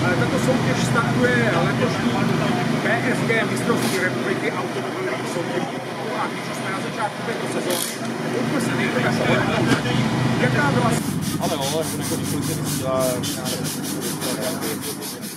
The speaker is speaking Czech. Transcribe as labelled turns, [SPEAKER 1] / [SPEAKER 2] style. [SPEAKER 1] Tato soutěž startuje letošní
[SPEAKER 2] PSG mistrovství republiky automobilových soutěží. A když jsme na začátku této sezóny, pojďme se nejprve Jaká byla... Ale ono, jako
[SPEAKER 3] několik se dělá nějaké